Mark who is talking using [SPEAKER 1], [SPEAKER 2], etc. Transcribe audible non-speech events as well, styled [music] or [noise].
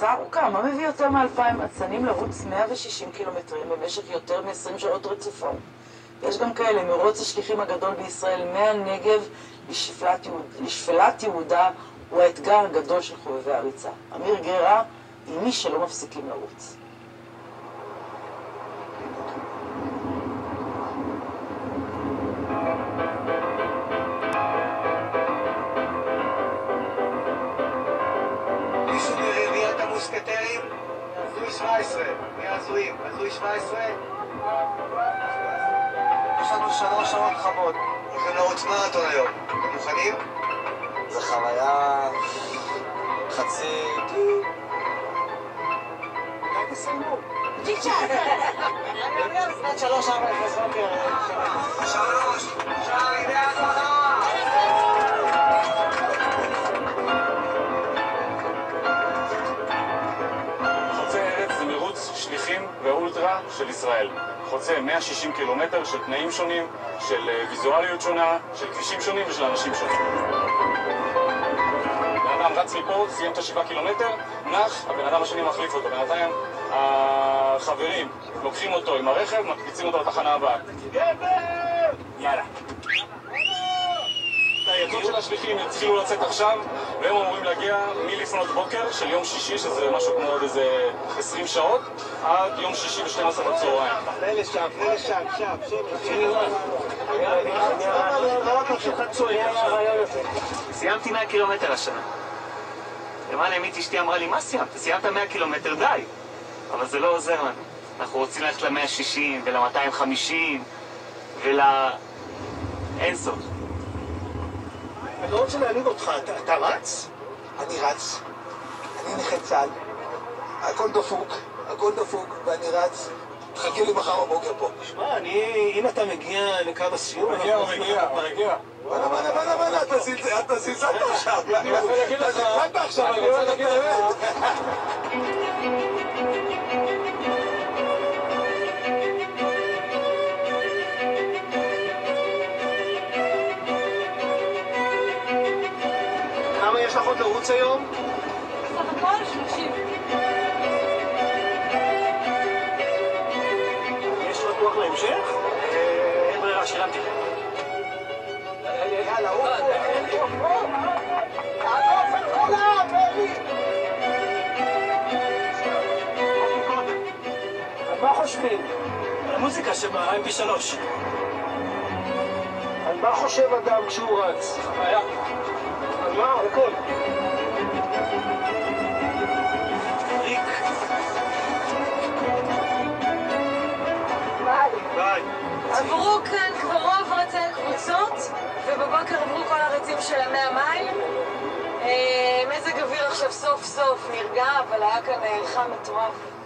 [SPEAKER 1] ריצה ארוכה, מה מביא יותר מאלפיים אצנים לרוץ 160 קילומטרים במשך יותר מ-20 שעות רצופות? יש גם כאלה, מרוץ השליחים הגדול בישראל מהנגב לשפלת, יהוד, לשפלת יהודה הוא האתגר הגדול של חובבי הריצה. אמיר גרה עם מי שלא מפסיקים לרוץ.
[SPEAKER 2] הזוי 17. מי הזויים? הזוי 17? יש לנו שלוש שעות חמות. הולכים לרוץ מרתון היום. אתם מוכנים? זו חוויה חצי... תסיימו? [laughs] שלוש, ארבע. שלוש,
[SPEAKER 3] מרוץ שליחים ואולטרה של ישראל. חוצה 160 קילומטר של תנאים שונים, של אה, ויזואליות שונה, של כבישים שונים ושל אנשים שונים. בן אדם רץ מפה, סיים את השבעה קילומטר, נח, הבן אדם השני מחליף אותו. בינתיים החברים לוקחים אותו עם הרכב, מקפיצים אותו לתחנה הבאה. יאללה. הטייצות של השליחים התחילו לצאת עכשיו, והם אמורים להגיע מלפנות בוקר של יום שישי, שזה משהו כמו עוד איזה 20 שעות, עד יום שישי ב-12 בצהריים.
[SPEAKER 2] תן לשם, תן לשם, שם,
[SPEAKER 4] סיימתי 100 קילומטר השנה. למען האמית אשתי אמרה לי, מה סיימת? סיימת 100 קילומטר, די. אבל זה לא עוזר לנו. אנחנו רוצים ללכת ל-160 ול-250 ול... אין סוף.
[SPEAKER 2] אני לא רוצה להעליב אותך, אתה- אתה רץ? אני רץ. אני נכה צה"ל. הכל דפוק, הכל דפוק, ואני רץ. תחכה לי מחר בבוקר פה.
[SPEAKER 5] שמע, אני, אם אתה מגיע לקו הסיום...
[SPEAKER 3] מגיע, הוא מגיע, הוא מגיע.
[SPEAKER 2] וואלה, וואלה, וואלה, וואלה, אתה זלזל- אתה זלזלת עכשיו.
[SPEAKER 3] אני רוצה להגיד לך,
[SPEAKER 2] אתה זלזלת עכשיו,
[SPEAKER 3] אני רוצה להגיד לך.
[SPEAKER 5] יש לך עוד לרוץ היום?
[SPEAKER 6] בסך הכל 30.
[SPEAKER 5] יש כוח להמשך? אה, אין ברירה, שילמתי. מה חושבים? המוזיקה שב-MP3. על מה חושב אדם כשהוא רץ? מה? הכל. ריק. ביי.
[SPEAKER 6] עברו כאן כבר רוב רצי הקבוצות, ובבוקר עברו כל הרצים של המאה מייל. אה, מזג אוויר עכשיו סוף סוף נרגע, אבל היה כאן אה, חם מטורף.